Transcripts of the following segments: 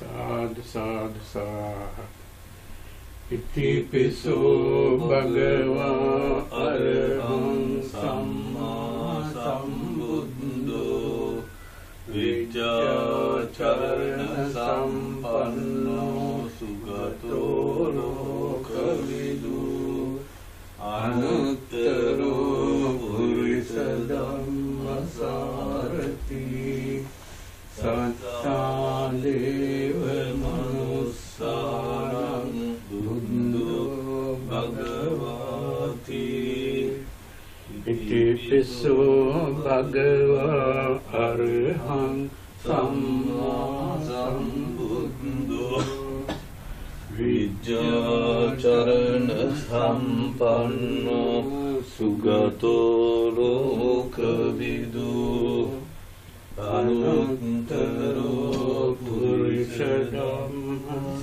සාදු සාදු සාදු ඉතිපිසෝ භගවා අරහං සම්මා සම්බුද්ධෝ විජාචරණ සම්පන්නෝ සුගතෝ ලෝකවිදු අනුත්තරෝ ඉතිපිසෝ භගවා අරහං සම්මා සම්බුද්ධෝ. විජ්ජාචරණ සම්පන්නෝ සුගතෝ ලෝකවිදු. අනුත්තරෝ පුරිස ධම්මසාරති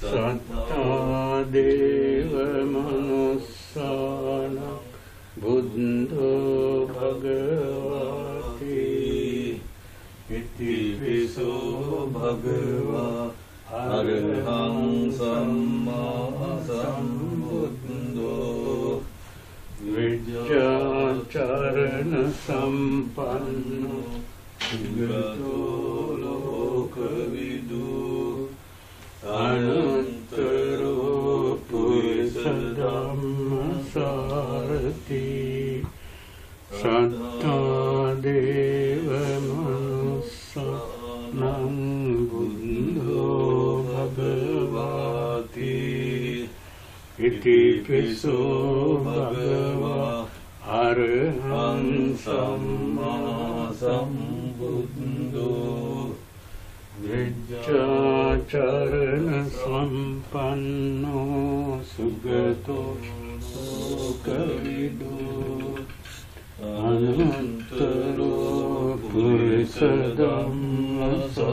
සත්තා භගවා අරහං සම්මා සම්බුද්ධෝ විජ්ජාචරණ සම්පන්නෝ සුගතෝ ලෝකවිදු අනන්තරෝ ඉතිපිසෝ භගවා අරහං සම්මා සම්බුද්ධෝ විජ්ජාචරණ සම්පන්නෝ සුගතෝ ලෝකවිදු අනන්තරෝ පුරිස ධම්මසාරති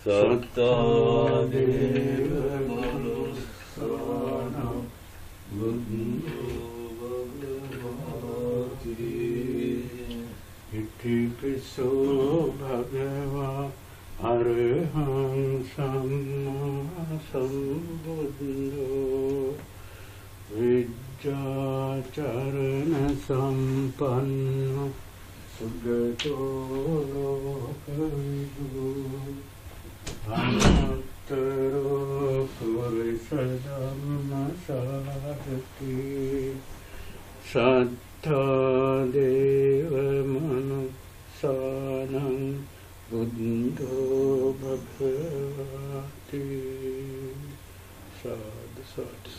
සත්තා දේව මනුස්සාන බුද්ධෝ භගවති ඉතිපිසෝ භගවා අරහං සම්මා සම්බුද්ධෝ විජ්ජාචරණ සම්පන්න සුගතෝ ලෝකවිදු අනුත්තරෝ පුරිස ධම්මසාරති සත්තා දේව මනුස්සානං බුද්ධෝ භගවති සාදු සාදු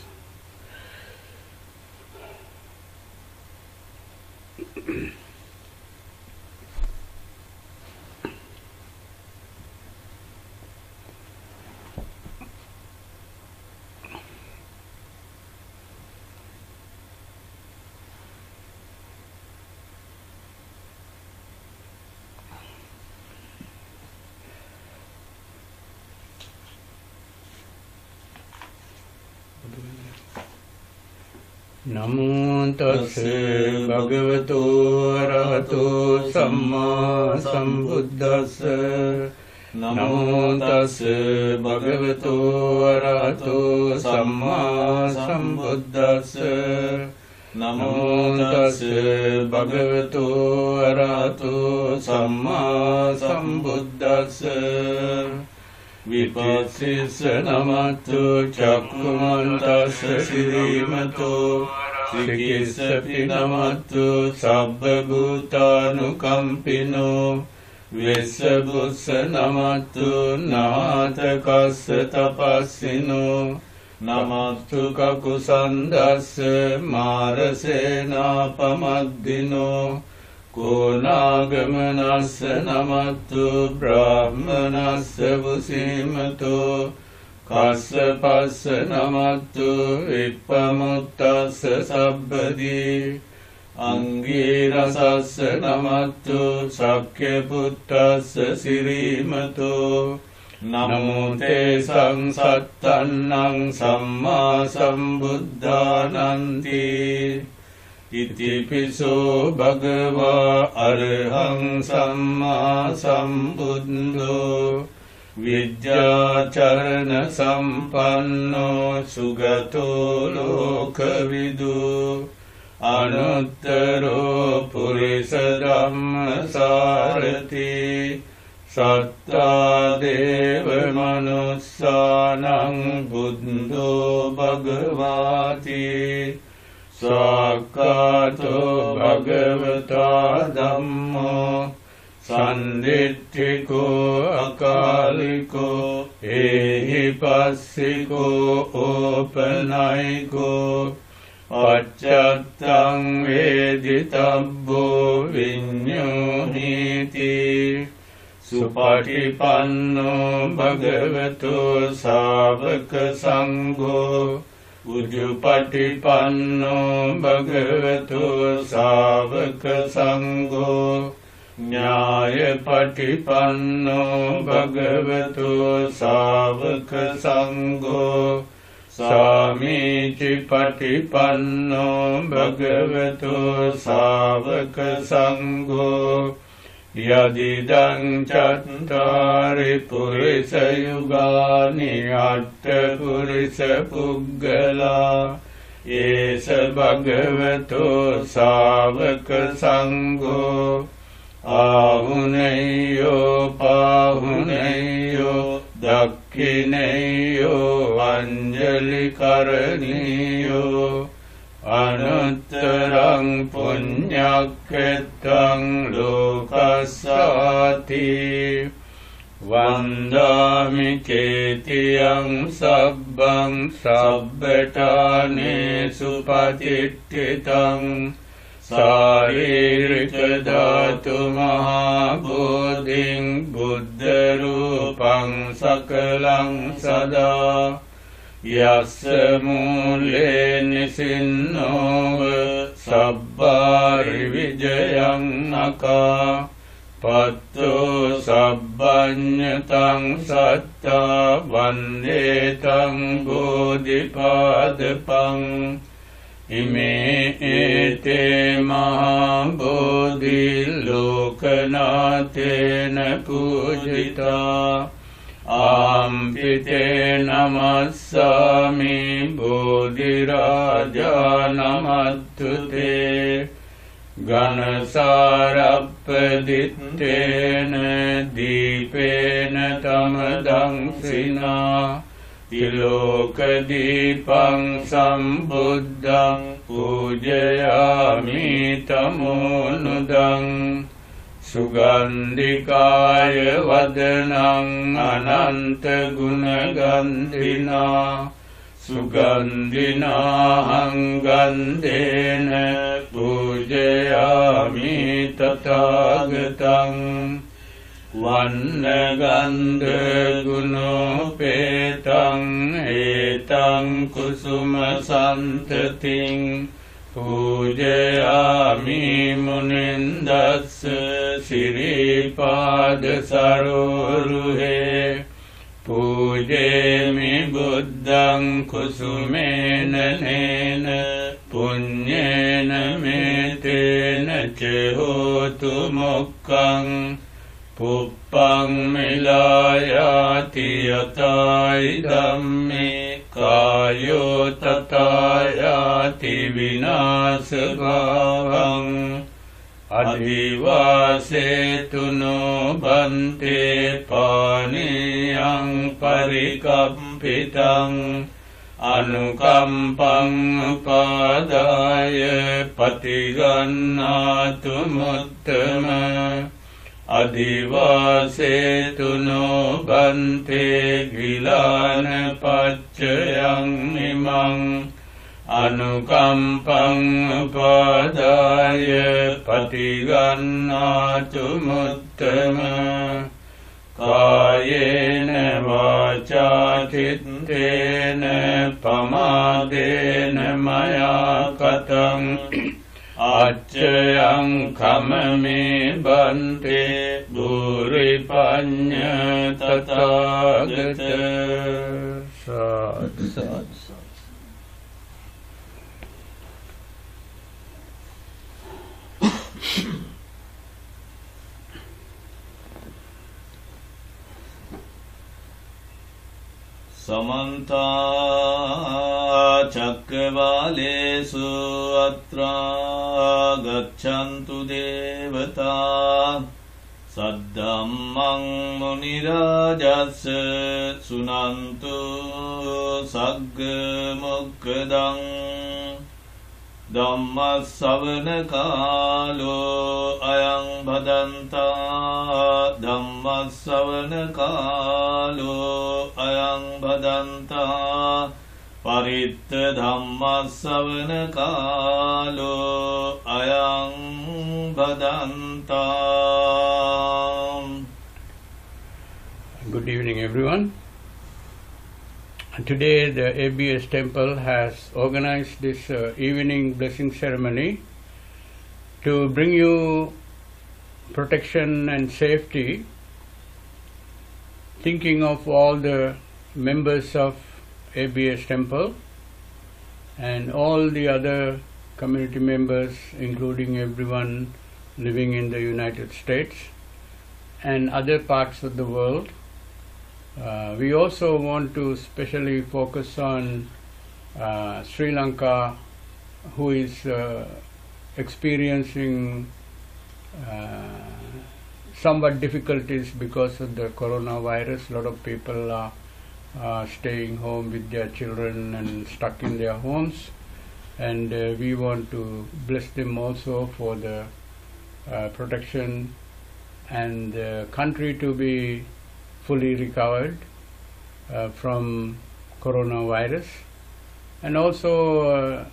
නමෝ තස් භගවතු රහතෝ සම්මා සම්බුද්දස්ස නමෝ තස් භගවතු රහතෝ සම්මා සම්බුද්දස්ස නමෝ තස් භගවතු රහතෝ සම්මා සම්බුද්දස්ස විපස්සිස්ස නමත්තු චක්කුමන්තස්ස සිරීමතෝ සිකිස්සපි නමත්තු සබ්බභූතානුකම්පිනෝ වෙස්සබුස්ස නමත්තු නාතකස්ස තපස්සිනෝ නමත්තු කකුසන්දස්ස මාරසේනාපමද්දිනෝ කෝනාගමනස්ස නමත්තු බ්‍රාහ්මනස්ස වුසීමතෝ කස්ස පස්ස නමත්තු විප්පමුත්තස්ස සබ්බදී. අංගේ රසස්ස නමත්තු සක්්‍ය පුත්තස්ස සිරීමතෝ. නමුතේ සංසත්තන්නං සම්මා සම්බුද්ධානන්තිී. ඉතිපිසෝ භගවා අරහං සම්මා සම්බුද්ධෝ. විද්‍යාචරණ සම්පන්නෝ සුගතෝ ලෝකවිදු අනුත්තරෝ පුරිස ධම්ම සාරති සත්තාදේව මනුස්සානං බුද්ධෝ භගවාතිී සාක්කාතෝ භගවතා දම්මෝ සන්දිට්ඨිකෝ අකාලිකෝ ඒහි පස්සිකෝ ඕපනයිකෝ පච්චත්තං වේදිතබ්බෝ විඤ්ඤෝහිති සුපටිපන්නෝ භගවතෝ ශාවක සංඝෝ උජුපටිපන්නෝ භගවතු සාවක සංගෝ ඥායපටිපන්නෝ භගවතු සාවක සංගෝ සාමීචිපටිපන්නෝ භගවතු සාවක සංගෝ යදිදං චත්තාරි පුරිස යුගානි අට්ඨ පුරිස පුග්ගලා ඒස භගවතෝ ශාවක සංඝෝ ආහුනේයෝ පාහුනේයෝ දක්ඛිනේයෝ අංජලි කරණීයෝ අනුත්තරං පුඤ්ඤක්කෙත්තං ලෝකස්සාති වන්දාමි චේතියං සබ්බං සබ්බටානේසු පතිට්ඨිතං සාරීරික ධාතු මහා බෝධින් බුද්ධ රූපං සකලං සදා. යස්ස මූලේ නිසින්නෝව සබ්බාරි විජයං නකා. පත්තෝ සබ්බඥතං සත්තා වන්දේතං බෝධිපාදපං. ඉමේ ඒතේ මහා බෝධි ලෝකනාතේන පූජිතා ආම්පිතේ නමස්සාමි බෝධිරාජානමත්තුතේ ගනසාරප්පදිත්තේන දීපේන තමදංසිනා තිලෝකදීපං සම්බුද්ධං පූජයාමි තමෝනුදං. සුගන්ධිකාය වදනං අනන්ත ගුණගන්ධිනා. සුගන්ධිනාහංගන්ධේන පූජයාමි තථාගතං. වන්නගන්ධ ගුණෝපේතං ඒතං කුසුම සන්තතින් පූජයාමි මුනින්දස්ස සිරිපාද සරෝරුහේ පූජේමි බුද්ධං කුසුමේන නේන පුඤ්ඤේන මේතේන ච හෝතු මොක්ඛං පුප්පං මිලායාති යතයි ධම්මේ කායෝ තතායාති විනාශභාවං අධිවාසේතුනෝ බන්තේ පානියං පරිකම්පිතං අනුකම්පං උපාදාය පතිගන්නාතු මුත්තම අධිවාසේතුනෝ බන්තේ ගිලාන පච්චයං නිමං අනුකම්පං උපාදාය පතිගන්නාතු මුත්තම කායේන වාචාචිත්තේන පමාදේන මයා කතං අච්චයං කමමේ බන්තේ බුරිපඤ්ඤ තථාගත සාදු සමන්තා චක්කවාලේසු අත්‍රා ගච්ඡන්තු දේවතා සද්ධම්මං මුනි රාජස් සුනන්තු සග්ග මොක්කදං ධම්මස්සවන කාලෝ අයං භදන්තා ධම්මස්සවන කාලෝ අයං භදන්තා පරිත්ත ධම්මස්සවන කාලෝ අයං බදන්තා Good evening, everyone. Today, the ABS Temple has organized this uh, evening blessing ceremony to bring you protection and safety, thinking of all the members of ABS Temple and all the other community members, including everyone living in the United States and other parts of the world. Uh, we also want to specially focus on uh, Sri Lanka, who is uh, experiencing uh, somewhat difficulties because of the coronavirus. A lot of people are uh, staying home with their children and stuck in their homes. And uh, we want to bless them also for the protection and the country to be fully recovered uh, from coronavirus. And also uh,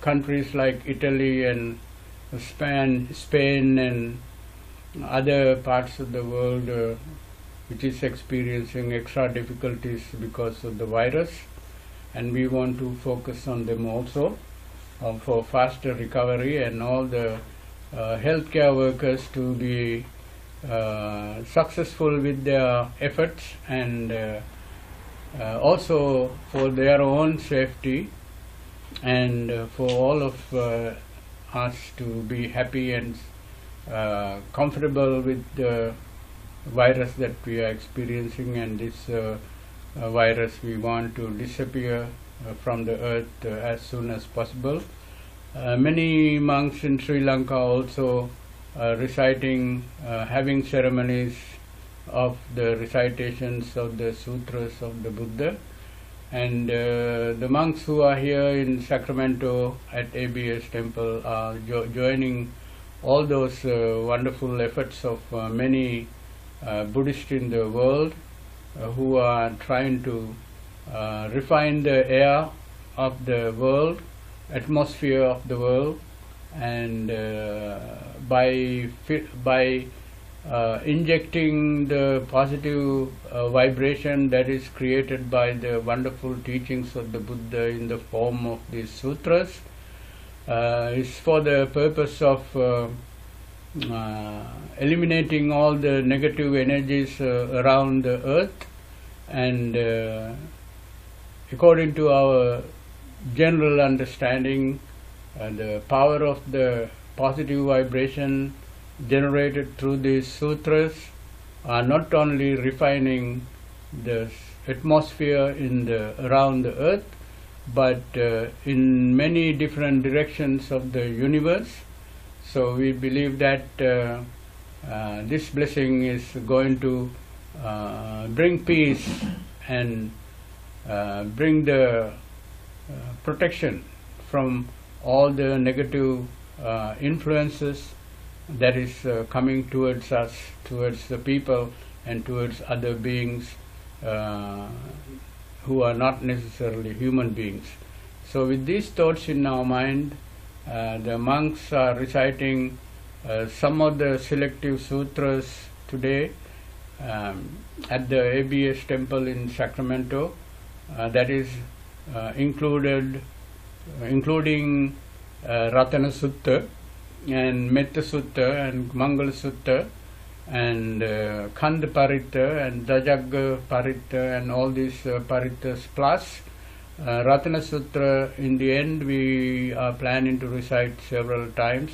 countries like Italy and Spain, Spain and other parts of the world uh, which is experiencing extra difficulties because of the virus and we want to focus on them also uh, for faster recovery and all the uh, healthcare workers to be successful with their efforts and uh, uh, also for their own safety and uh, for all of uh, us to be happy and uh, comfortable with the virus that we are experiencing and this uh, uh, virus we want to disappear uh, from the earth uh, as soon as possible. Uh, many monks in Sri Lanka also uh, reciting, uh, having ceremonies of the recitations of the sutras of the Buddha. And uh, the monks who are here in Sacramento at ABS Temple are jo- joining all those uh, wonderful efforts of uh, many uh, Buddhists in the world uh, who are trying to uh, refine the air of the world, atmosphere of the world, and uh, by by uh, injecting the positive uh, vibration that is created by the wonderful teachings of the Buddha in the form of these sutras uh, is for the purpose of uh, uh, eliminating all the negative energies uh, around the earth and according to our general understanding uh, the power of the positive vibration generated through these sutras are not only refining the atmosphere in the around the earth but uh, in many different directions of the universe. So we believe that uh, uh, this blessing is going to uh, bring peace and uh, bring the uh, protection from all the negative uh, influences that is uh, coming towards us, towards the people, and towards other beings uh, who are not necessarily human beings. So, with these thoughts in our mind, uh, the monks are reciting uh, some of the selective sutras today um, at the ABS temple in Sacramento. Uh, that is included, including uh, Ratana Sutta and Metta Sutta and Mangala Sutta and uh, and Dajagga Paritta and all these uh, Parittas plus uh, Ratana Sutra in the end we are planning to recite several times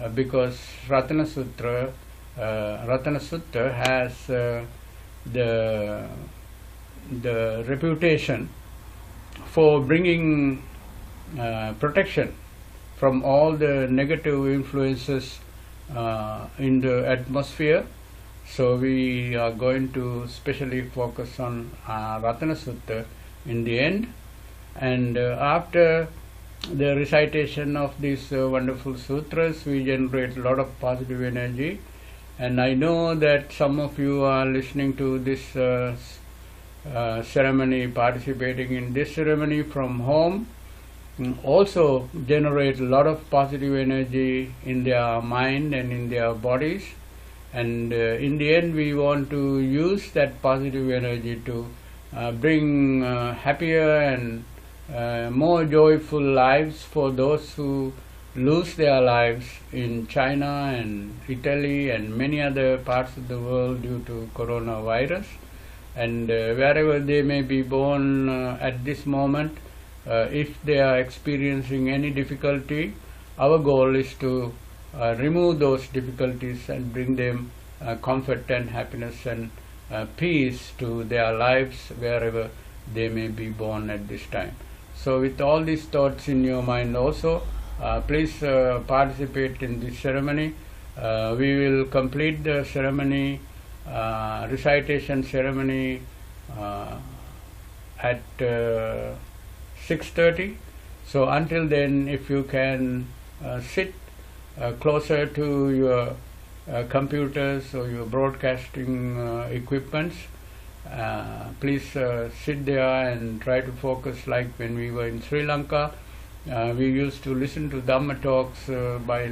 uh, because Ratana Sutra uh, Ratana Sutta has uh, the the reputation for bringing uh, protection from all the negative influences uh, in the atmosphere. So we are going to specially focus on uh, Ratana Sutta in the end. And uh, after the recitation of these uh, wonderful sutras, we generate a lot of positive energy. And I know that some of you are listening to this uh, uh, ceremony, participating in this ceremony from home, also generate a lot of positive energy in their mind and in their bodies. And uh, in the end, we want to use that positive energy to uh, bring uh, happier and uh, more joyful lives for those who lose their lives in China and Italy and many other parts of the world due to coronavirus. And uh, wherever they may be born uh, at this moment, if they are experiencing any difficulty, our goal is to uh, remove those difficulties and bring them uh, comfort and happiness and uh, peace to their lives wherever they may be born at this time. So, with all these thoughts in your mind, also, uh, please uh, participate in this ceremony. Uh, we will complete the ceremony, uh, recitation ceremony uh, at uh, 6:30. So until then, if you can uh, sit uh, closer to your uh, computers or your broadcasting equipments, please sit there and try to focus like when we were in Sri Lanka. We used to listen to Dhamma talks by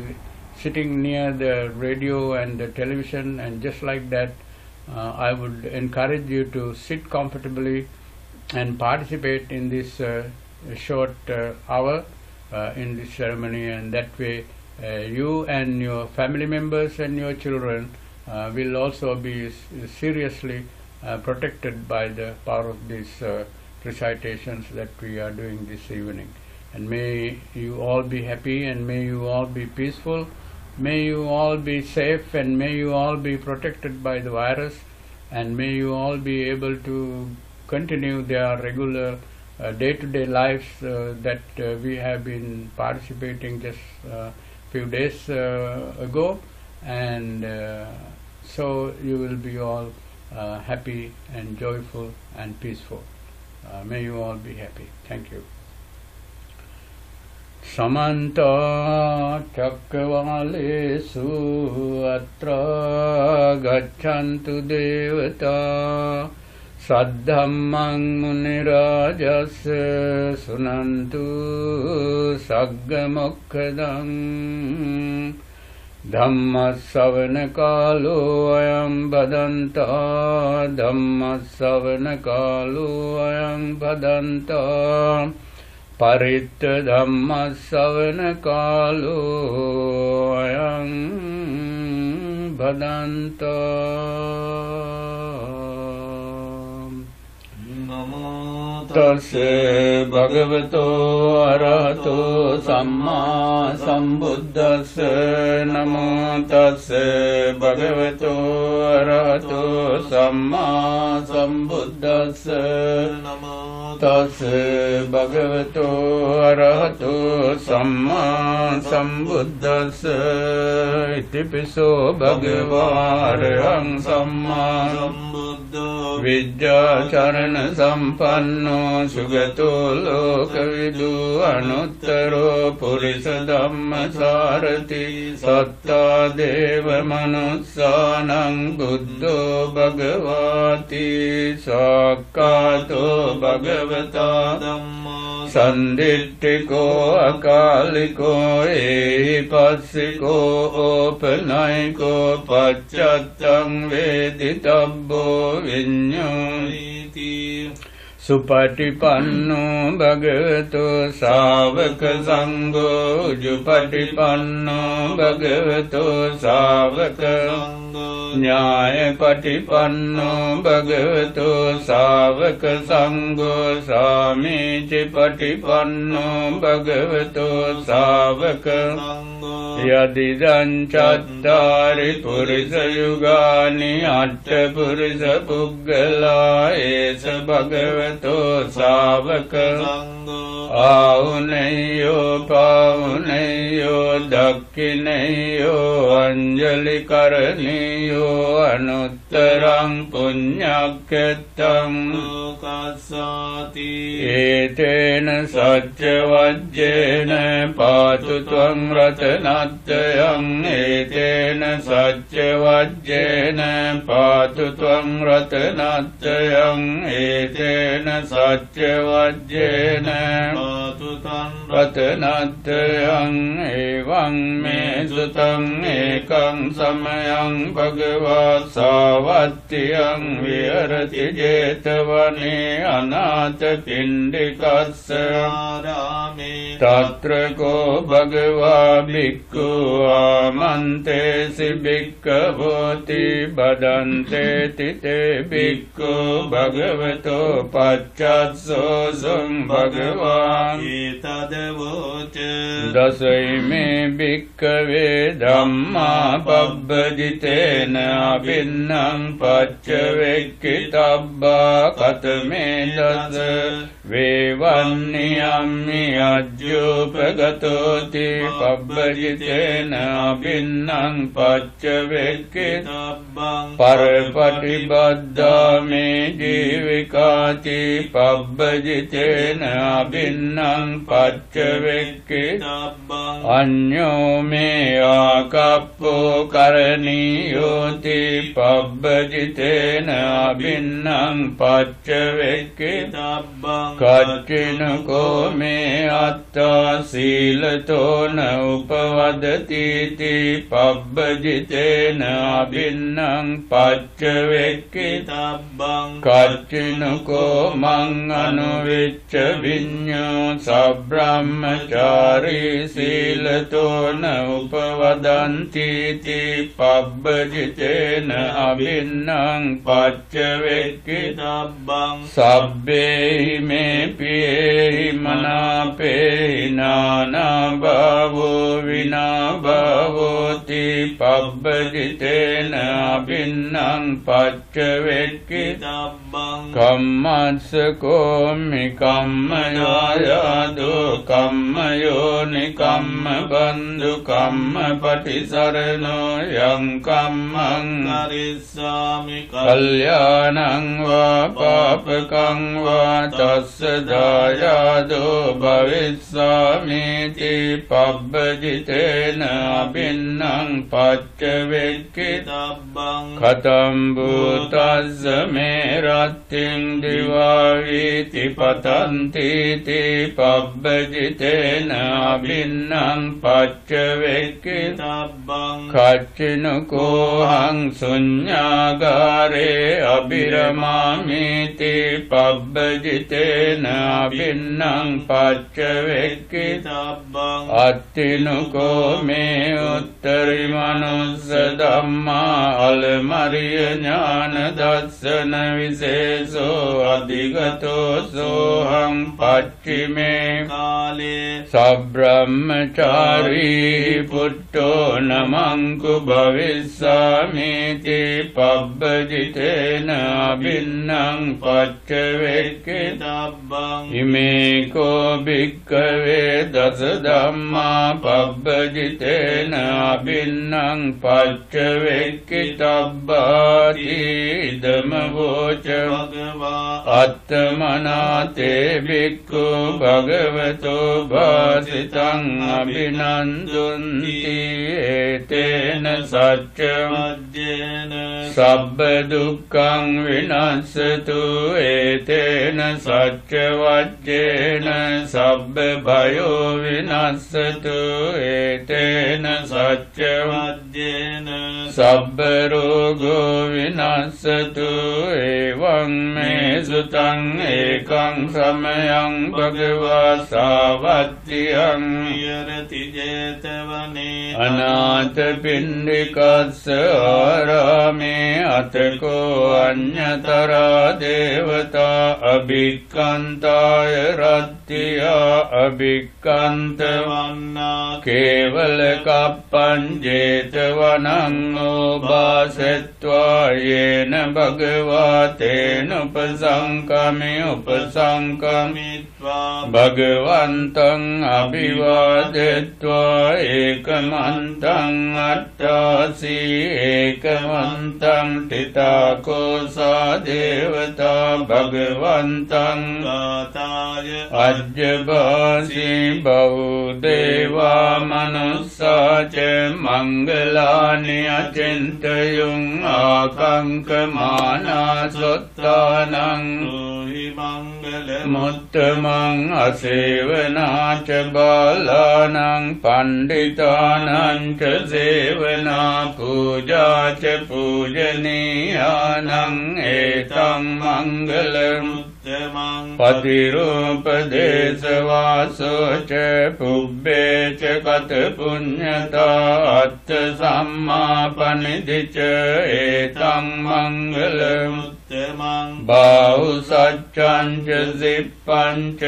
sitting near the radio and the television, and just like that, uh, I would encourage you to sit comfortably and participate in this uh, short uh, hour uh, in this ceremony, and that way uh, you and your family members and your children will also be seriously protected by the power of these recitations that we are doing this evening. And may you all be happy and may you all be peaceful. May you all be safe and may you all be protected by the virus and may you all be able to continue their regular day-to-day lives uh, that uh, we have been participating just a few days uh, ago and uh, so you will be all uh, happy and joyful and peaceful. Uh, may you all be happy. Thank you. समन्त चक्रवालेषु अत्र गच्छन्तु देवता සද්ධම්මං මුනි රාජස් සුනන්තු සග්ග මොක්ඛදං ධම්ම ශ්‍රවණ කාලෝ අයං බදන්තා ධම්ම ශ්‍රවණ කාලෝ අයං බදන්තා පරිත්ත ධම්ම ශ්‍රවණ කාලෝ අයං බදන්තා තස්ස භගවතෝ අරහතෝ සම්මා සම්බුද්දස්ස නමෝ තස්ස භගවතෝ අරහතෝ සම්මා සම්බුද්දස්ස නමෝ තස්ස භගවතෝ අරහතෝ සම්මා සම්බුද්දස්ස ඉතිපිසෝ භගවාරහං සම්මා සම්බුද්ධෝ විද්‍යාචරණ සම්පන්නෝ සුගතෝ ලෝකවිදු අනුත්තරෝ පුරිස ධම්මසාරති සත්තා දේව මනුස්සානං බුද්ධෝ භගවාති සක්කාතෝ භගවතා ධම්මෝ සන්දිට්ඨිකෝ අකාලිකෝ ඒහි පස්සිකෝ ඕපනයිකෝ පච්චත්තං වේදිතබ්බෝ විඤ්ඤෝ නීති සුපටිපන්නෝ භගවතු සාවක සංඝෝ ජුපටිපන්නෝ භගවතු සාවක ඥායපටිපන්නෝ භගවතු සාවක සංඝෝ සාමීචි පටිපන්නෝ භගවතු සාවක යදිදං චත්තාරි පුරිස යුගානි අට්ඨ පුරිස පුග්ගලා ඒස භගවතෝ ශාවක ආවුනයෝ පාවුනයෝ දක්ඛිනයෝ අංජලි කරණියෝ අනුත්තරං පුඤ්ඤක්කතං කස්සාති ඒතේන සච්ච වජ්ජේන පාතු ත්වං රතනත්තයං ඒතේන සච්ච වජ්ජේන පාතු ත්වං රතනත්තයං ඒතේන සච්ච වජ්ජේන පාතුතන් රතනත්තයං එවං මේ සුතං ඒකං සමයං භගවා විහරති 제තවනේ අනාථ පිණ්ඩිකස්ස ආරාමේ තත්‍රකෝ භගවා බික්ඛු ආමන්තේසි භික්ඛවෝති බදන්තේ තිතේ බික්ඛු භගවතෝ පච්චස්සෝ සම් භගවාන් ඒතදවෝච දසයිමේ භික්කවේ ධම්මා පබ්බජිතේන අබින්නම් පච්චවෙක්කි තබ්බා කතමේ දස වේවන්නයම්මි අජ්‍යෝපගතෝති පබ්බජිතේන අබින්නම් පච්චවෙක්කි තබ්බං පරපටිබද්ධාමේ ජීවිකාති පබ්බජිතේන අබින්නම් පච්චවෙක්කි තබ්බං අඤ්ඤෝ මේ ආකප්පෝ කරණීයෝති පබ්බජිතේන අබින්නම් පච්චවෙක්කි තබ්බං කච්චිනකෝ මේ අත්තා සීලතෝන උපවදතිති පබ්බජිතේන අබින්නම් පච්චවෙක්කි තබ්බං කච්චිනකෝ මං අනුවිච්ච විඤ්ඤෝ සබ්‍රාහ්මචාරී සීලතෝන උපවදන්ති ති පබ්බජිතේන අබින්නම් පච්චවෙක්කි තබ්බං සබ්බේහි මේ පියේහි මනාපේහි නානාභාවෝ විනාභාවෝති පබ්බජිතේන අබින්නම් පච්චවෙක්කි තබ්බං කම්මත්සකෝමි කම්මයායාදෝ කම්මයෝනි කම්ම බන්ධු කම්ම පටිසරණෝ යං කම්මං කරිස්සාමි කල්යානං වා පාපකං වා තස්ස දායාදෝ භවිස්සාමිති පබ්බජිතේන අබින්නම් පච්චවෙක්කි තබ්බං කතම් භූතස්ස මේ රත්තිං දිවාවීති පතන්ති තී පබ්බජිතේන අබින්නම් පච්චවෙක්කි තබ්බං කච්චිනකෝහං සුඤ්ඤාගාරේ අබිරමාමිති පබ්බජිතේන අබින්නම් පච්චවෙක්කි තබ්බං අත්තිනුකෝ මේ උත්තරි මනුස්ස ධම්මා අලමරිය භවිස්සාමිති පබ්බජිතේන අබින්නම් පච්චවෙක්කි තබ්බං ඉමේකෝ භික්කවේ දස ධම්මා පබ්බජිතේන අබින්නම් පච්චවෙක්කි තබ්බාතිදම වෝච භගවා අත්තමනාතේ භික්ඛු භගවතෝ භාසිතං අභිනන්දුන්ති ඒතේන සච්චං මජ්ජේන සබ්බ දුක්ඛං විනස්සතු ඒතේන සච්ච වජ්ජේන සබ්බ භයෝ විනස්සතු ඒතේන සච්ච මජ්ජේන සබ්බ රෝගෝ විනස්සතු එවං මේ සුතං ඒකං සමයං භගවා සාවත්තියං විහෙරති 제තවනේ අනාථ පින්ඩිකස්ස ආරාමේ අතකෝ අඤ්ඤතරා දේවතා අභික්කන්තාය රත්තියා අභික්කන්ත වන්නා කේවල කප්පං ජේතවනං ඕබාසෙත්වා යේන භගවා තේන උපසංකමි උපසංකමි මිත්වා භගවන්තං අභිවාදෙත්වා ඒකමන්තං අට්ඨාසී ඒකමන්තං තිතාකෝසා දේවතා භගවන්තං ගාතාය අජ්ජබාසී බෞදේවා මනුස්සාච මංගලානි අචින්තයුං ආකංකමානා සොත්තානං රෝහි මංගල මුත්තමං අසේවනාච බාලානං පණ්ඩිතානං ච සේවනා පූජාච පූජනීයානං ඒතං මංගලං උත්තමං පතිරූපදේශවාසෝච පුබ්බේච කත පුඤ්ඤතා අත්ථ සම්මාපනිදිච ඒතං මංගලං උත්තමං බාහු සච්චංච සිප්පංච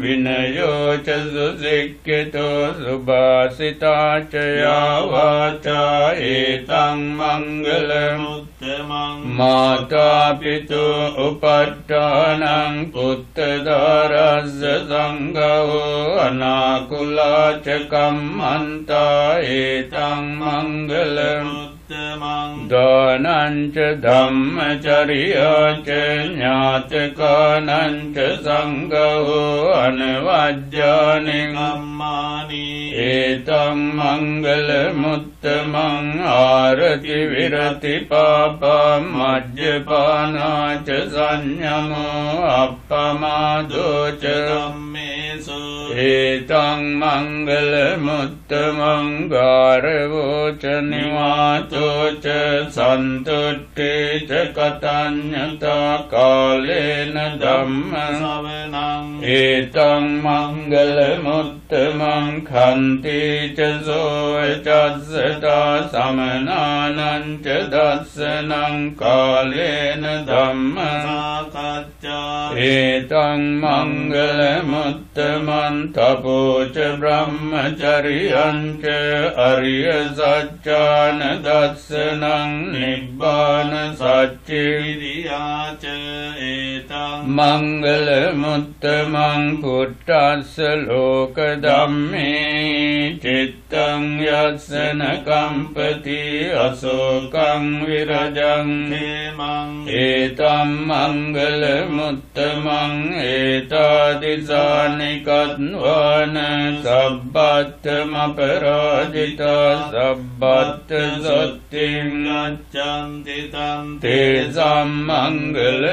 විනයෝච සුසික්ඛිතෝ සුභාසිතාච යාවාචා ඒතං මංගලං උත්තමං මාතා පිතු උපට්ඨානං පුත්තදාරස්ස සංඝෝ අනාකුලාච කම්මන්තා ඒතං මංගලං උත්තමං දානංච ධම්මචරියාච ඥාතකානංච සංඝෝ අනවජ්ජානි කම්මානි ඒතං මංගල මුත්තමං ආරති විරති පාපා මජ්ජපානාච සංයමෝ අප්පමාදෝච ධම්මේසු ඒතං මංගල මුත්තමං ගාරවෝච නිවාතෝච සන්තුට්ඨේච කතඤ්ඤතා කාලේන ධම්ම සවනං ඒතං මංගල මුත්තමං khන්ති ච සෝචස්සතා සමනානං ච දස්සනං කාලේන ධම්ම සාකච්ඡා ඒතං මංගල මුත්තමන් තපෝච බ්‍රහ්මචරියං ච අරිය සත්‍යාන දස්සනං නිබ්බාන සච්චේ ඉරියාච ඒතං මංගල මුත්තමං පුට්ටස්ස ලෝක ධම්මේ චිත්තං යස්සන කම්පති අසෝකං විරජං හේමං ඒතම් මංගල මුත්තමං ඒතාදිසානිකත්වාන සබ්බත්තමපරාජිතා සබ්බත්ත සොත්තිං ගච්ඡන්ති තං තේසම් මංගල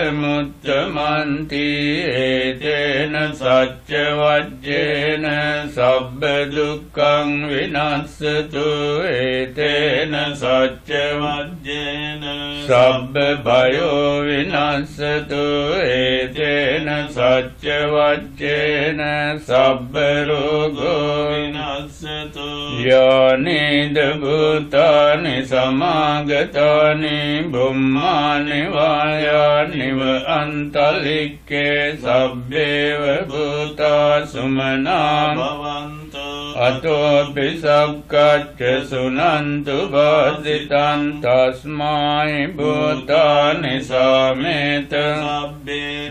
මුත්තමන්ති ඒතේන සච්ච වජ්ජේන සබ්බ දුක්ඛං විනස්සතු ඒතේන සච්ච වජ්ජේන සබ්බ භයෝ විනස්සතු ඒතේන සච්ච වජ්ජේන සබ්බ රෝගෝ විනස්සතු යානිද භූතානි සමාගතානි බුම්මානි වායානිව අන්තලික්කේ සබ්බේව භූතා සුමනාම භවන්තු අතෝපි සක්කච්ච සුනන්තු. බාධිතන් තස්මායි භූතානි සාමේත.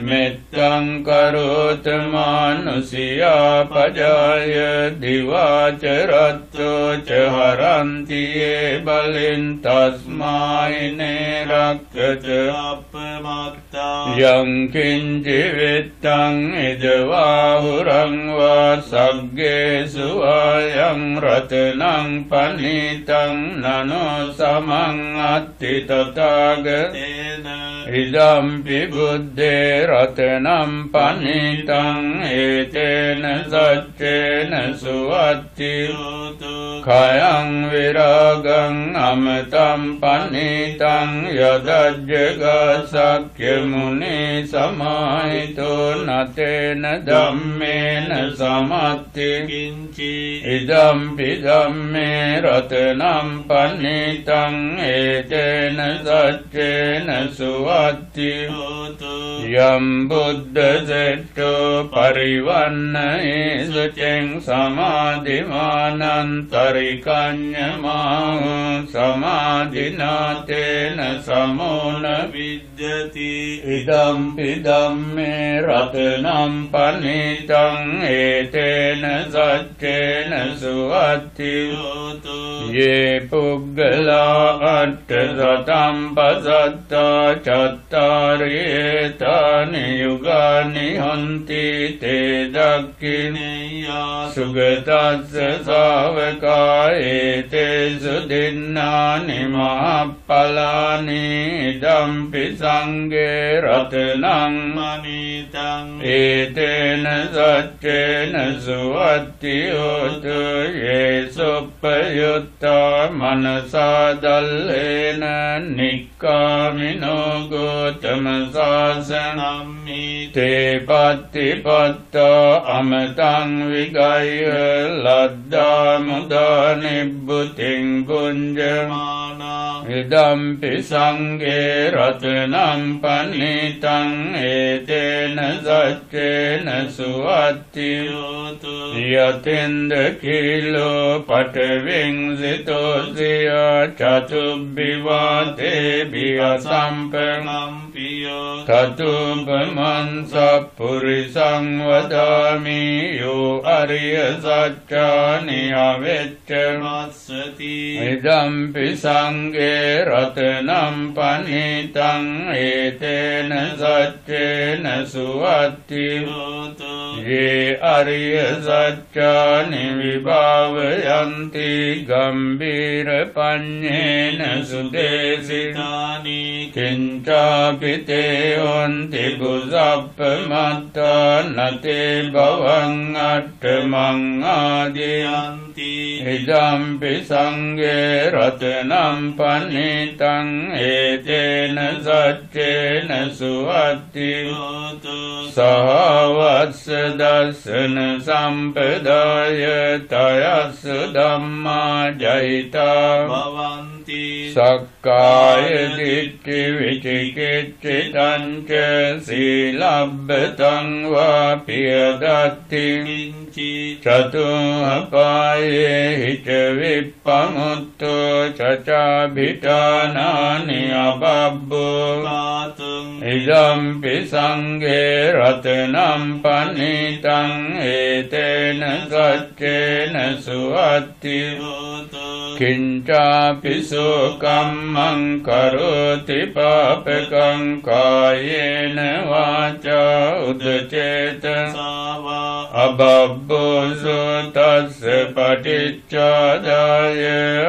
මෙත්තං කරෝත මානුසියා පජාය දිවාචරත්තෝ ච හරන්තියේ බලින් තස්මායිනේ රක්කච අපමත්ත විත්තා යංකින්ජිවිත්තං ඉදවාහුරංවා සග්ගේසු ආයං රතනං පනිතං නනෝ සමං අත්ති තථාගත තේන ඉදම්පි බුද්ධේ රතනම් පනිතං ඒතේන සච්චේන සුවත්ති යෝතු කයං විරාගං අමතම් පනිතං යදජ්ජගසක්්‍ය මුනි සමාහිතෝ නතේන ධම්මේන සමත්ති කිංචි ඉදම්පි ධම්මේ රතනම් පනිතං ඒතේන සච්චේන සුවත්ති යෝතු යම් බුද්ධ සෙට්ටෝ පරිවන්න ඒසචෙන් සමාධිමානන්තරිකඥමා සමාධිනාතේන සමෝන විද්‍යති ඉදම්පි ධම්මේ රතනම් පනිතං ඒතේන සච්චේන සුවත්ති යෝතු. ये පුග්ගලා අට්ඨ සතම් පසත්තා චත්තාරේතානි යුගානි හන්ති තේ දක්ඛින. නේයා සුගතස්ස ශාවකායේ තේසු දින්නානි මහප්පලානි දම්පි සංගේ රතනං. මනිතං. ඒතේන සච්චේන සුවත්ති හෝතු යේසුප්පයුත්තා මනසාදල්ලේන නික්කාමිනෝ ගෝතම සාසනං නම්මි තේ පත්තිපත්තා අමතං විගය ලද්දා මුදා නිබ්බුතින් පුංජමා මානා ඉදම්පි සංගේ රතනම් පනිතං ඒතේන සච්චේන සුවත්ති යෝතු යතින්ද කිලෝ පටවින් සිතෝසිය චතුබ්බිවාතේ බිය සම්පං කම්පියෝ තතුපමන්ස පුරිසං වදාමි යෝ අරිය සච්චානි අවෙච්ච මස්සති ඉදම්පි සංගේ රතනම් පනිතං ඒතේන සච්චේන සුවත්ති යෝතු ये අරිය සච්චානි විභාවයන්ති ගම්බීර පඤ්ඤේන සුදේසිතා තානි කිංචාපිතේ හොන්ති බුසප්ප මත්තා නතේ භවං අට්ඨමං ආදියන්ති යන්ති ඉදම්පි සංගේ රතනම් පනිතං ඒතේන සච්චේන සුවත්ති. යෝතු සහවස්ස දස්සන සම්පදාය තයස්ස ධම්මා ජයිතා. භවಂತಿ සක්කාය දිට්ඨි විචිකිච්ඡිතං ච සීලබ්බතං වාපිය දත්ති කිංචි චතුප්පායේ හිච විප්පමුත්තෝ චචාභිතානානි අබබ්බෝ. කාතුං ඉදම්පි සංගේ රතනම් පනිතං ඒතේන සච්චේන සුවත්ති. යෝතු කිංචාපිසෝ කම්මං කරෝති පාපකං කායේන වාචා උදචේතං සාවා අබබ්බෝසෝ තස්ස පටිච්චාදාය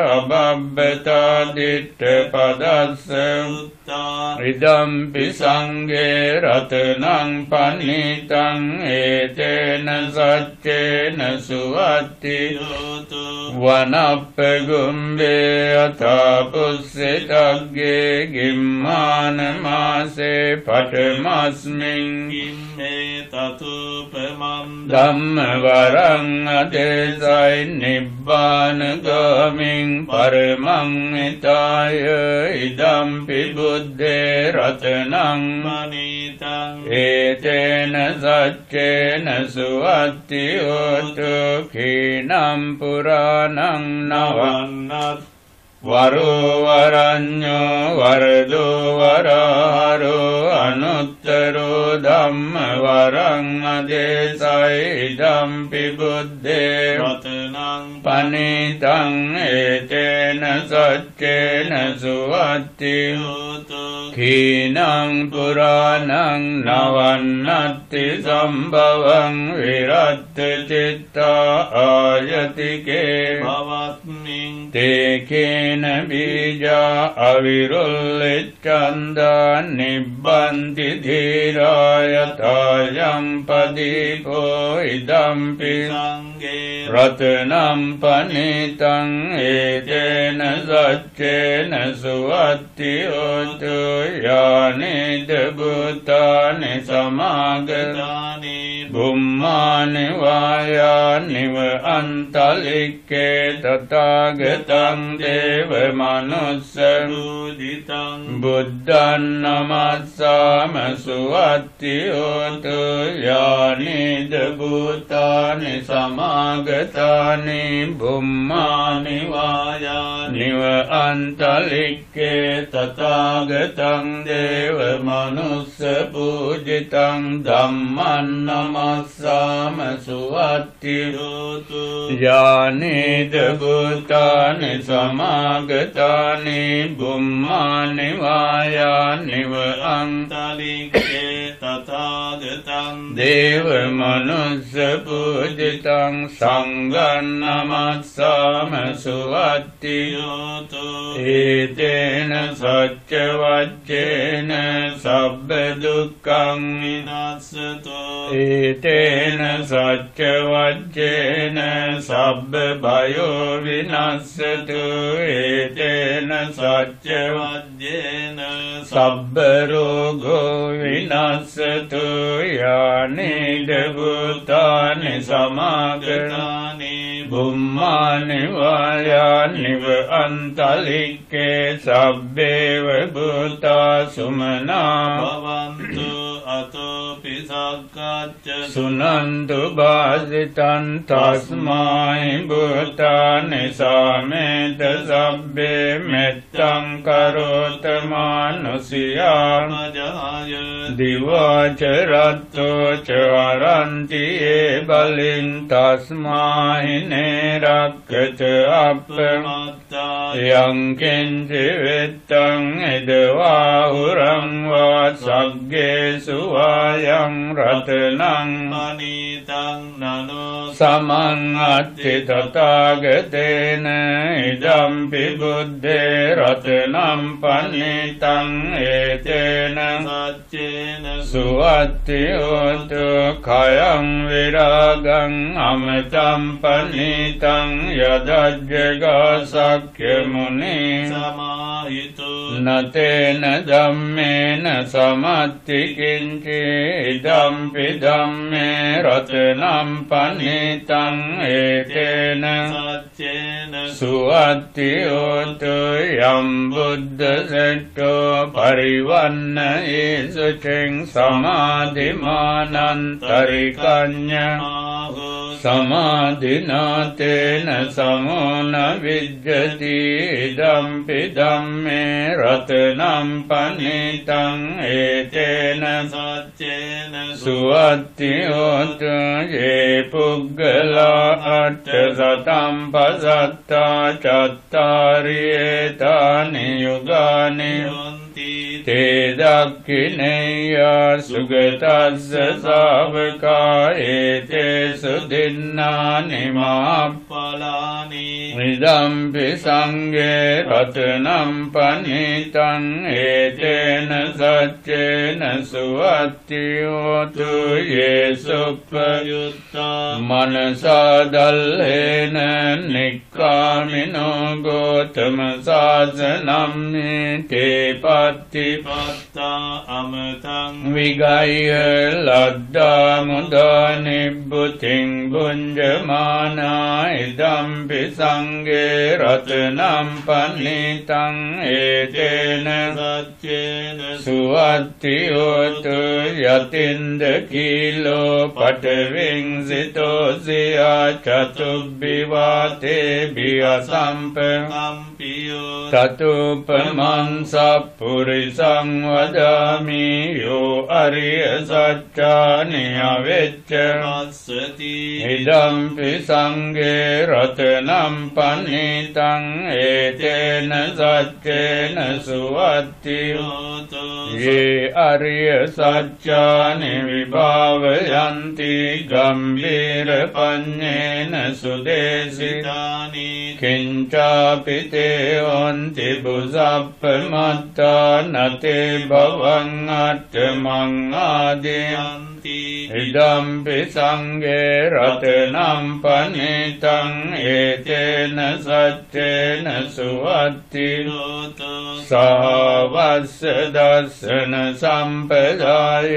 අබබ්බතා දිට්ඨ පදස්ස උත්තා ඉදම්පි සංගේ රතනං පනිතං ඒතේන සච්චේන සුවත්ති යෝතු වනප්පගුම්බේ අතාපුස්සෙතක්ගේ ගිම්මාන මාසේ පටමස්මින් කිම්මේ තතුපමන්ද ධම්ම වරං අදේසයි නිබ්බාන ගාමින් පරමං හිතාය ඉදම්පි බුද්ධේ රතනං මනිතං ඒතේන සච්චේන සුවත්ති හෝතු කීනම් පුරාණං නවං වන්නත් වරෝවරඥෝ වරදෝවරාරෝ අනුත්තරෝ ධම්ම වරං අදේසයි ඉදම්පි බුද්ධේ රතන රතනං පනිතං ඒතේන සච්චේන සුවත්ති පනියෝතු කීනං පුරාණං නවන්නත්ති සම්භවං විරත්ත චිත්තා ආයතිකේ භවත්මින් තේකේන බීජා අවිරුල්ලෙච්චන්දා නිබ්බන්ති ධීරායතායම් පදීපෝ ඉදම්පි සංගේ රතනම් පනිතං ඒතේන සච්චේන සුවත්ති හෝතු යානිද භූතානි සමාගත ගතානේ බුම්මානි වායානිව අන්තලික්කේ තථාගතං දේව මනුස්ස බුදිතං බුද්ධං නමස්සාම සුවත්ති හෝතු යානිද භූතානි සමාගතානි බුම්මානි වායානි නිව අන්තලික්කේ තථාගතං දේව මනුස්ස පූජිතං ධම්මං නමස්සාම සුවත්ති යානේද භූතානි සමාගතානි බුම්මානි වායානිව අං තලික්කේ තථාගතං. දේව මනුස්ස පූජිතං සංඝං නමස්සාම සුවත්ති ඒතේන සච්ච වච්චේන සබ්බ දුක්ඛං විනස්සතෝ ඒතේන සච්ච වච්චේන සබ්බ භයෝ විනස්සතු ඒතේන සච්ච වජ්ජේන සබ්බ රෝගෝ විනස්සතු යානිද භූතානි සමාගත ගතානේ බුම්මානි වායානිව අන්තලික්කේ සබ්බේව භූතා සුමනා භවන්තු අතෝ පිසක්කච්ච සුනන්තු බාසිතන් තස්මායි භූතානි සාමේත සබ්බේ මෙත්තං කරෝත මානුසියා මජාය දිවාචරත්තෝ චවරන්ති ඒ බලින් තස්මාහි නේරක්කච අප ප්‍රමත්තා යංකෙන්චි වෙත්තං එදවාහුරංවා සග්ගේසු වායං රතනං මනීතං නනෝ සමං අත්ති තථාගතේන ඉදම්පි බුද්දේ රතනම් පනිතං ඒතේන සච්චේන සුවත්ති හෝතු කයං විරාගං අමතම් පනිතං යදජ්ජගා සක්්‍ය මුනි සමාහිතු නතේන ධම්මේන සමත්ති කිංචි ඉදම්පි ධම්මේ රතනම් පනිතං ඒතේන සච්චේන සුවත්ති හෝතු යම් බුද්ධ සෙට්ටෝ පරිවන්න ඒසුචෙන් සමාධිමානන්තරිකඥ මාහෝ සමාධිනාතේන සමෝන විජ්ජති ඉදම්පි ධම්මේ රතනම් පනිතං ඒතේන සච්චේන සුවත්ති හෝතු ඒ පුග්ගලා අට්ඨ සතම් පසත්තා චත්තාරියේතානි යුගානි යොන්ති තේ දක්ඛිනේය සුගතස්ස ශාවකා ඒතේ සුදින්නානි මා පලානි නිදම්පි සංඝේ රතනම් පනිතං ඒතේන සච්චේන සුවත්ති හෝතු යේසුප්ප යුත්තා මනසාදල්හේන නික්කාමිනෝ ගෝතම සාසනම් තේ පත්ති පත්තා අමතං විගය ලද්දා මුදා නිබ්බුතින් බුංජමානා ඉදම්පි සංගේ රතනම් පනිතං ඒතේන සච්චේන සුවත්ති හෝතු යතින්ද කීලෝ පටවින් සිතෝසියා චතුබ්බිවාතේ බිය සම්ප තතුපමන් සප්පුරිසං වදාමි යෝ අරිය සත්‍යානි අවෙච්ච පස්සති. ඉදම්පි සංගේ රතනම් පනිතං ඒතේන සච්චේන සුවත්ති. හෝතු ඒ අරිය සච්චානි විභාවයන්ති ගම්බීර පඤ්ඤේන සුදේසිතා සිතානි. කිංචාපිතේ වන්ති බුසප්ප මත්තා නතේ භවං අට්ඨමං ආදී। යන්ති ඉදම්පි සංගේ රතනම් පනිතං ඒතේන සච්චේන සුවත්ති। හෝතු සවස්ස දස්සන සම්පදාය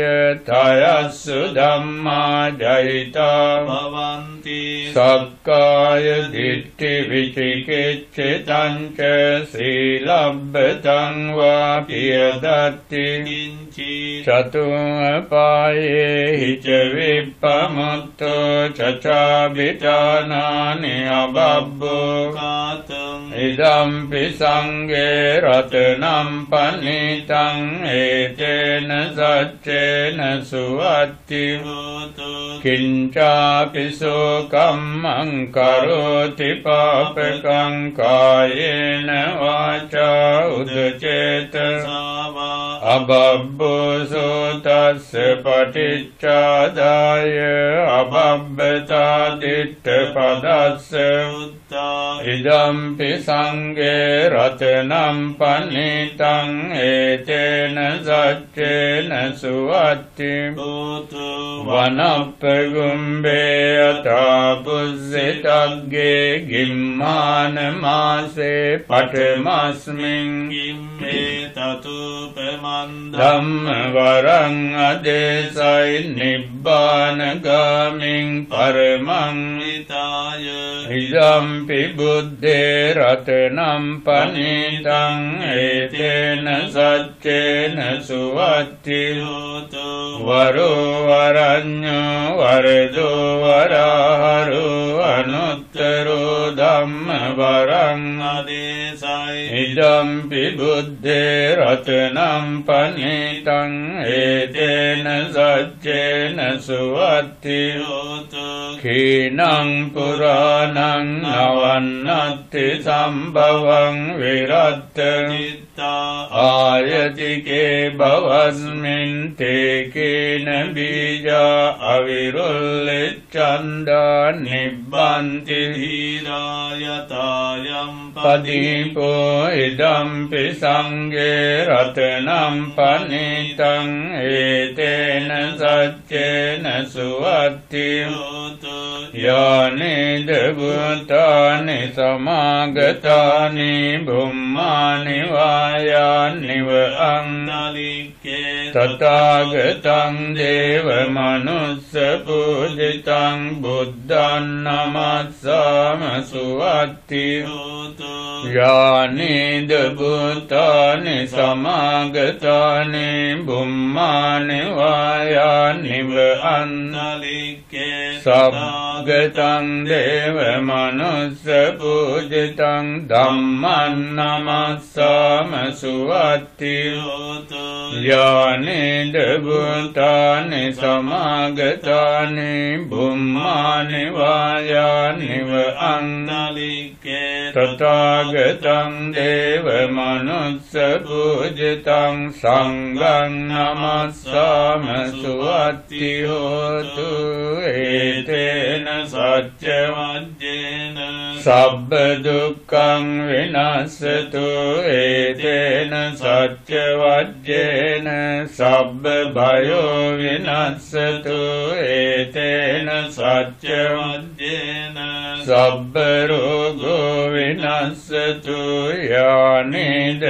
තයස්සු ධම්මා ජයිතා। භවන්ති සක්කාය දිට්ඨි විචිකිච්ඡිතං ච සීලබ්බතං වා පියදත්ති කිංචි චතුපායේ හිච විප්පමුත්තෝ චචාබිතානානි අබබ්බෝ කාතං ඉදම්පි සංගේ රතනම් පනිතං ඒතේන සච්චේන සුවත්ති හෝතු කිංචාපිසෝ කම්මං කරෝති පාපකං කායේන වාචා උදචේත සාවා අබබ්බෝසෝ තස්ස පටිච්චාදාය අබබ්බතා දිට්ඨ පදස්ස උත්තා ඉදම්පි සංගේ රතනම් පනිතං ඒතේන සච්චේන සුවත්ති හෝතු වනප්පගුම්බේ අතාපුස්සිතග්ගේ ගිම්මාන මාසේ පටමස්මින් කිම්මේ තතුපමන්ද ධම්ම වරං අදේසයි නිබ්බානගාමින් පරමං විතාය ඉදම්පි බුද්ධේ රතනම් පනිතං ඒතේන සච්චේන සුවත්ති හෝතු වරෝ වරඤ්ඤෝ වරදෝ වරහරෝ අනුත්තරෝ ධම්ම වරං අදේසයි ඉදම්පි බුද්ධේ රතනම් පනිතං ඒතේන සච්චේන සුවත්ති. හෝතු කීනං පුරාණං නවන්නත්ති සම්භවං විරත්ත. චිත්තා ආයතිකේ බවස්මින් තේකේන බීජා අවිරුල්ලෙච්චන්දා නිබ්බන්ති. ධීරායතායම් පදීපෝ ඉදම්පි සංගේ රතනම් පනිතං ඒතේන සච්චේන සුවත්ති හෝතු යානේද භූතානි සමාගතානි බුම්මානි වායානිව අං නලික්කේ තථාගතං දේව මනුස්ස පූජිතං බුද්ධං නමස්සාම සුවත්ති හෝතු යානේද භූතානි සමාගතානි බුම්මානි වායානිව අං නලික්කේ සබ්ගතං දේව මනුස්ස පූජිතං ධම්මං නමස්සාම සුවත්ති හෝතු යානේද භූතානි සමාගතානි බුම්මානි වායානිව අං නලික්කේ තථාගතං දේව මනුස්ස පූජිතං සංඝං නමස්සාම සුවත්ති හෝතු ඒතේන සච්ච වජ්ජේන සබ්බ දුක්ඛං විනස්සතු ඒතේන සච්ච වජ්ජේන සබ්බ භයෝ විනස්සතු ඒතේන සච්ච වජ්ජේන සබ්බ රෝගෝ විනස්සතු යානේද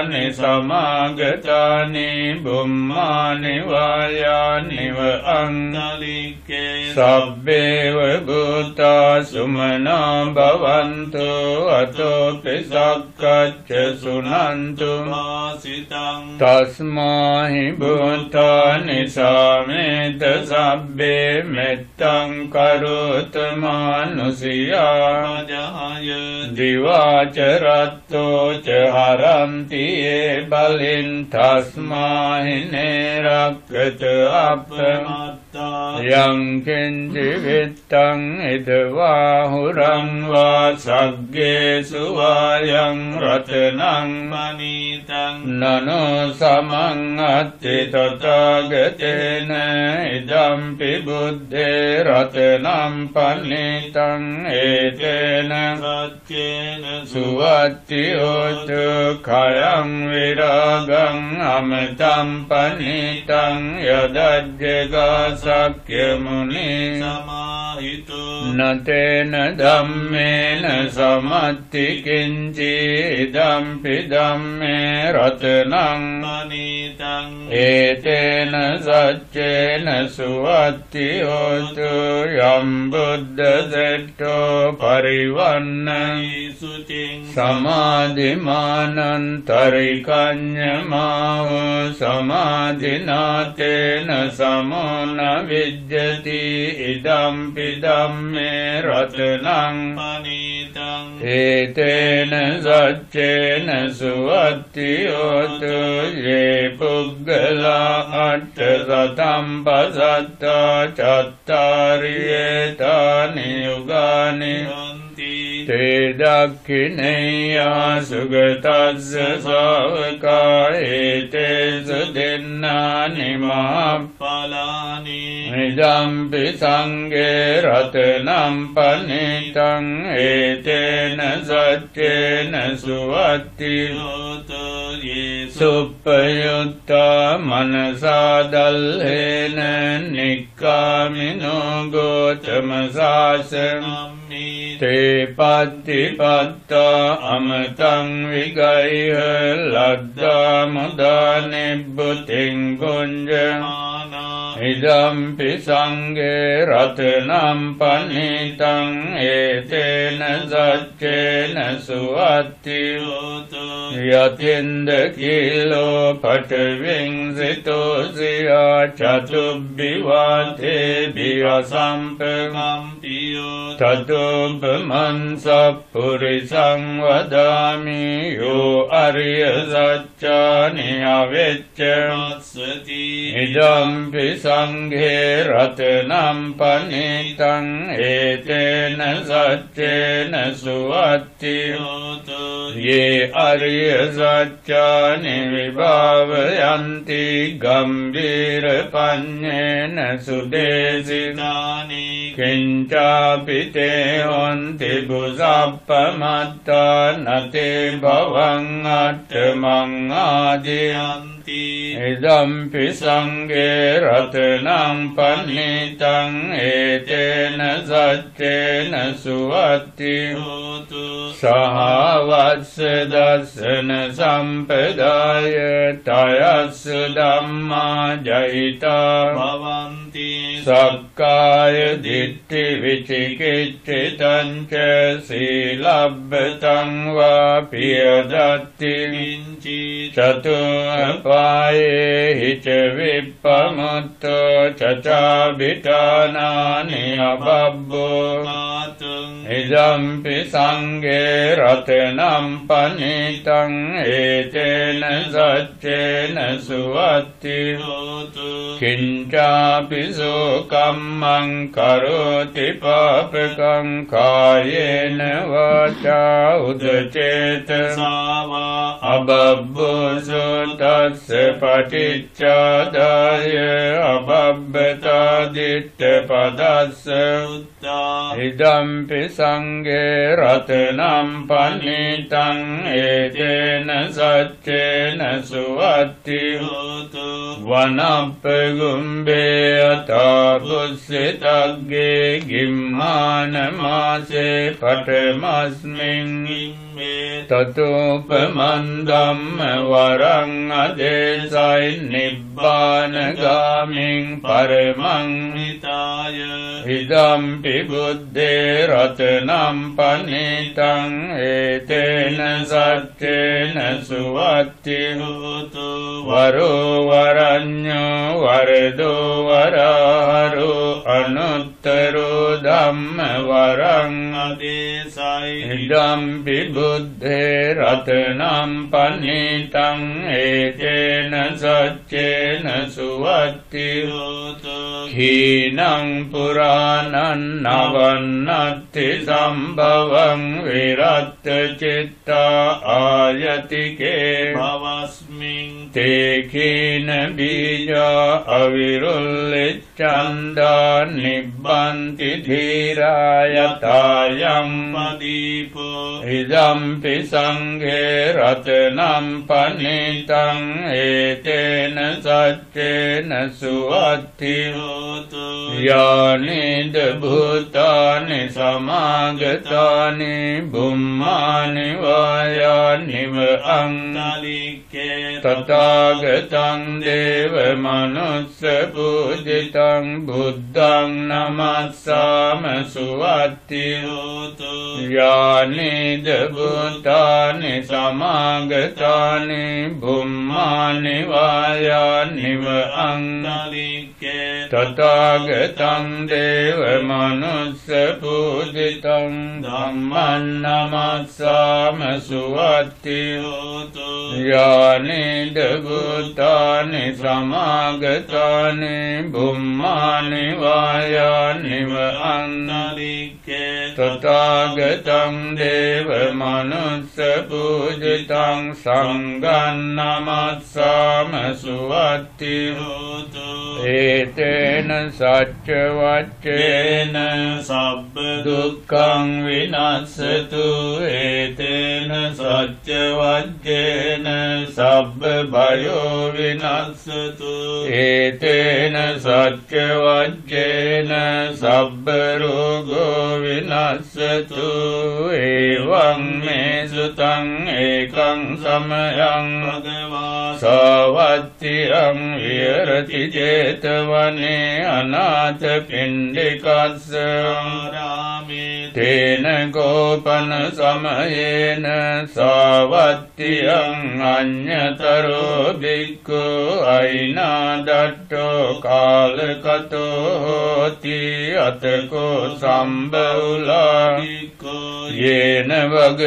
භූතානි සමාගතානි බුම්මානි වායානිව අං නලික්කේ සබ්බේව භූතා සුමනා භවන්තු අතෝපි සක්කච්ච සුනන්තු. වාසිතං තස්මාහි භූතානි සාමේත සබ්බේ මෙත්තං කරොත මානුසියා. ජහය දිවාචරත්තෝ ච හරන්ති බලෙන් තස්මාහිනේ රක්කත අප ප්‍රමත්තා යං කිංචි විත්තං ඉදවාහුරං වා සග්ගේ සුවායං රතනං මනීතං. නනෝ සමං අත්ති තථාගතේන ඉදම්පි බුද්ධේ රතනම් පනිතං ඒතේන සච්චේන සුවත්ති හෝතු කයං විරාගං අමතම් පනිතං යදජ්ජගා සක්්‍ය මුනි සමාහිතු. නතේන ධම්මේන සමත්ති කිංචි ඉදම්පි ධම්මේ රතනං. මනීතං. ඒතේන සච්චේන සුවත්ති හෝතු යම් බුද්ධ සෙට්ටෝ පරිවන්න. සමාධිමානන්තරිකඥමාව සමාධිනාතේන සමෝන විජ්ජති ඉදම්පි ධම්මේ රතනං මනීතං ඒතේන සච්චේන සුවත්ති හෝතු යේ පුග්ගලා අට්ඨ සතම් පසත්තා චත්තාරියේතානි යුගානි හන්ති තේ දක්ඛිනේයා සුගතස්ස ශාවකා ඒතේස දෙන්නානි මහා පලානි. නිදම්පි සංගේ රතනම් පනිතං ඒතේන සච්චේන සුවත්ති. යෝත යේසු සුප්පයුත්තා මනසාදල්හේන නික්කාමිනෝ ගෝතම සාසන නම්මි තේ පත්ති පත්තා අමතං විගයිහ ලද්දා මුදා නිබ්බුතින් ගුංජ මානා ඉදම්පි සංගේ රතනම් පනිතං ඒතේන සච්චේන සුවත්ති යෝත යතින්ද කිලෝ පටවින් සිතෝසියා චතුබ්බිවාතේ බියසම්පගම් කම්පියෝ තතුබ මන්සප්පුරිසං වදාමි යෝ අරිය සච්චානි අවෙච්ච පස්සති ඉදම්පි සංඝේ රතනම් පනිතං ඒතේන සච්චේන සුවත්ති. යෝත. යේ අරිය සච්චානි විභාවයන්ති ගම්බීර පඤ්ඤේන සුදේසිනා දානි කිංචාපිතේ හොන්ති බුසප්පමත්තා නතේ භවං අට්ඨමං ආදියං යන්ති ඉදම්පි සංගේ රතනම් පනිතං ඒතේන සච්චේන සුවත්ති යෝත සහවස්ස දස්සන සම්පදාය තයස්ස ධම්මා ජයිතා භවන්ති සක්කාය දිට්ඨි විචිකිච්ඡිතං සීලබ්බතං වා පියදත්ති කිංචි චතුපායේ හිච විප්පමුත්තෝ චචාබිතානානි අබබ්බෝ කාතුං ඉදම්පි සංගේ රතනම් පනිතං ඒතේන සච්චේන සුවත්ති යෝත කිංචාපි සෝකම්මං කරෝති පාපකං කායේන වාචා උදචේත සාවා අබබ්බෝසු තස්ස පටිච්චාදාය අබබ්බතා දිට්ඨ පදස්ස උත්තා ඉදම්පි සංගේ රතනම් පනිතං ඒතේන සච්චේන සුවත්ති. යෝත වනප්පගුම්බේ අතාපුස්සිතක්ගේ ගිම්මාන මාසේ පටමස්මින් ඉම්ම වේ තතුපමන්දම්ම වරං අදේසයි නිබ්බානගාමින් පරමං හිතාය ඉදම්පි බුද්ධේ රතනම් පනිතං ඒතේන සච්චේන සුවත්ති හෝතු වරෝවරඥෝ වරදෝවරාරු අනුත්තරෝ ධම්ම වරං අදේසයි ඉදම්පි බුද්ධේ රතනම් පනිතං ඒතේන සච්චේන සුවත්ති. හෝතු හීනං පුරාණං නවන්නත්ති සම්භවං විරත්ත චිත්තා ආයතිකේ භවස්මින් තේකීන බීජා අවිරුල්ලිච්ඡන්දා නිබ්බන්ති ධීරායතායම්. පදීපෝ ඉදම්පි සංඝේ රතනම් පනිතං ඒතේන සච්චේන සුවත්ති හෝතු යානිද භූතානි සමාගතානි බුම්මානි වායානිව අං තලික්කේ තථාගතං දේව මනුස්ස පූජිතං බුද්ධං නමස්සාම සුවත්ති හෝතු යානිද භූතානි සමාගතානි බුම්මානි වායානිව අං තලික්කේ තථාගතං දේව මනුස්ස පූජිතං ධම්මං නමස්සාම සුවත්ති. හෝතු යානිද භූතානි සමාගතානි බුම්මානි වායානිව අං තලික්කේ තථාගතං දේව මනුස්ස පූජිතං සංඝං නමස්සාම සුවත්ති. හෝතු ඒතේන සච්ච වච්චේන තේන සබ්බ දුක්ඛං විනස්සතු. ඒතේන සච්ච වච්චේන සබ්බ භයෝ විනස්සතු. ඒතේන සච්ච වච්චේන සබ්බ රෝගෝ විනස්සතු. එවං เมสุตังเอกังสมยังสวัตถิอังวิรติเจตวันเนอนาถปินดิกัสสรามิเทนโกปนสมเยนสวัตถิอังอัญญตโรบิกุไอนาดัตโตกาลกโตโหติอัตโกสัมบุลาเยนวก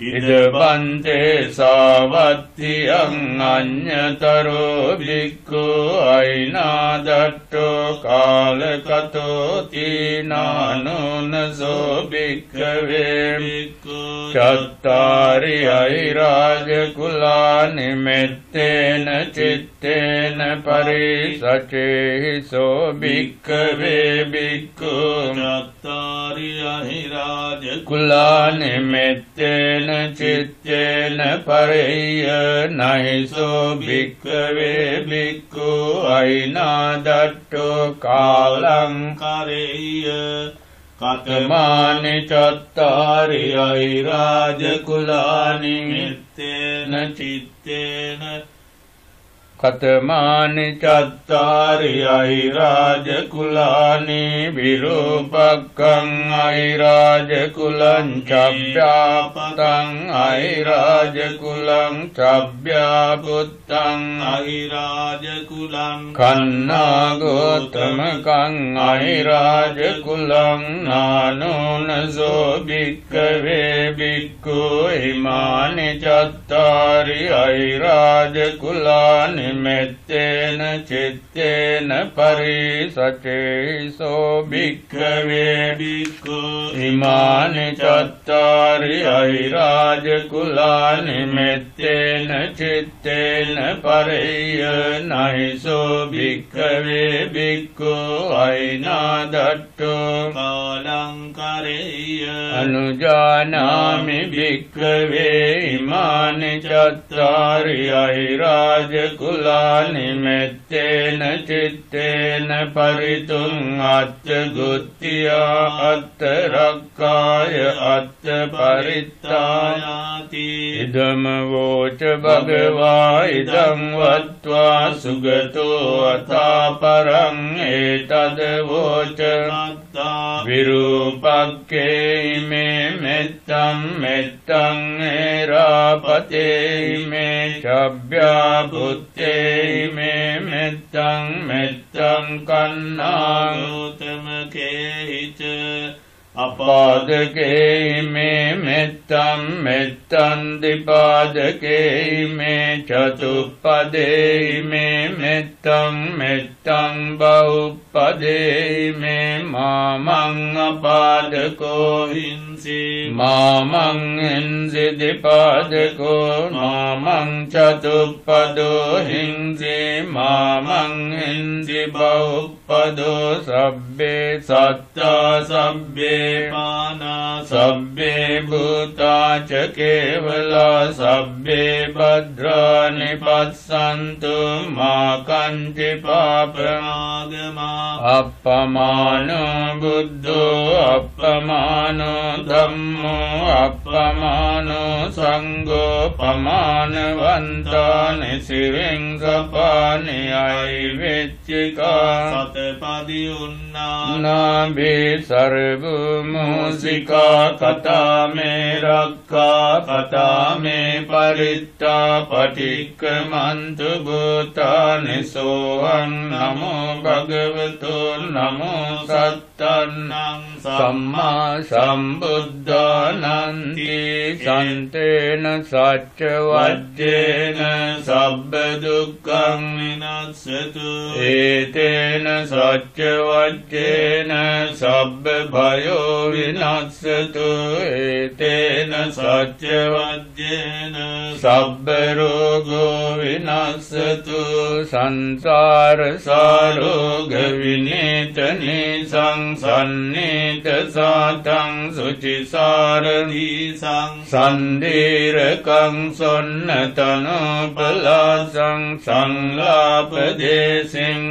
ඉදබන්තේ සාවත්තියං අඤ්ඤතරෝ බික්ඛු අයිනාදට්ඨෝ කාලකතෝ තීනානුනසෝ බික්ඛවේ භික්ඛෝ චත්තාරි අයිරාජ කුලානි මෙත්තේන චිත්තේන පරිසචේහි සෝ බික්ඛවේ බික්ඛු චත්තාරි අහිරාජ කුලානි මෙත්තේන චිත්තේන පරෙය්‍ය නහිසෝ භික්ඛවේ භික්ඛු අයිනාදට්ඨෝ කාලං කරෙය්‍ය කතමානි චත්තාරි අයිරාජ කුලානි මෙත්තේන චිත්තේන කතමානි චත්තාරි අයිරාජ කුලානි විරූපක්ඛං අයිරාජ කුලං චබ්බ්‍යාපතං අයිරාජ කුලං චබ්බ්‍යාපුත්තං අහිරාජ කුලං කන්නාගෝතමකං අයිරාජ කුලං නානෝනසෝ භික්කවේ භික්ඛු හිමානි චත්තාරි අයිරාජ කුලානි නිමෙත්තේන චිත්තේන පරිසචේසෝ භික්කවේ බික්කු ඉමානි චත්තාරි අයිරාජකුලා නිමෙත්තේන චිත්තේන පරෙය නයිසෝ භික්කවේ බික්කු අයිනාදට්ටෝ කාලංකරෙය අනුජානාමි භික්කවේ ඉමානි චත්තාරි අයිරාජකුලා නිමෙත්තේන චිත්තේන පරිතුන් අත්තගුත්තියා අත්තරක්කාය අත්ත පරිත්තායාති. ඉදම වෝච භගවා ඉදං වත්වා සුගතෝ අතාපරං ඒතද වෝච. සත්තා විරූපක්කේ මේ මෙත්තම් මෙත්තං ඒරාපතේ මේ චබ්භ්‍යා බුත්තේ මේ මෙත්තං මෙත්තං කන්නාං ගෞතම කේහිච අපාදකේ මේ මෙත්තම් මෙත්තන් දිපාදකේ මේ චතුප්පදේ මේ මෙත්තං මෙත්තං බෞප්පදේ මේ මාමං අපාදකෝ හින්සි මාමං එන්සි දිපාදකෝ මාමං චතුප්පදෝ හිංසි මාමං එන්සි බෞප්පදෝ සබ්බේ සත්තා සබ්බේ පානා සබ්බේ භූතාච කේවලා සබ්බේ භද්‍රානි පස්සන්තු මා කංචි පාපමාගමා අප්පමානෝ බුද්ධෝ අප්පමානෝ ධම්මෝ අප්පමානෝ සංඝෝ පමානවන්තානි සිරින් සපානි අයි වෙච්චිකා සතපදි උන්නා නාබේ සරබු මූසිකා කතාමේ රක්කා කතාමේ පරිත්තා පටික්ක මන්තු භූතානි සෝහං නමෝ භගවතු නමෝ සත්තන්නං සම්මා සම්බුද්ධානන්ති සන්තේන සච්ච වජ්ජේන සබ්බ දුක්ඛං විනස්සතු ඒතේන සච්ච වච්චේන සබ්බ භයෝ විනස්සතු ඒතේන සච්ච වජ්ජේන සබ්බ රෝගෝ විනස්සතු සංසාර සාරෝග විනේතනේ සංසන්නේත සාතං සුචිසාරදී සං සන්දීරකං සොන්නතනෝපලාසං සංලාපදේසින්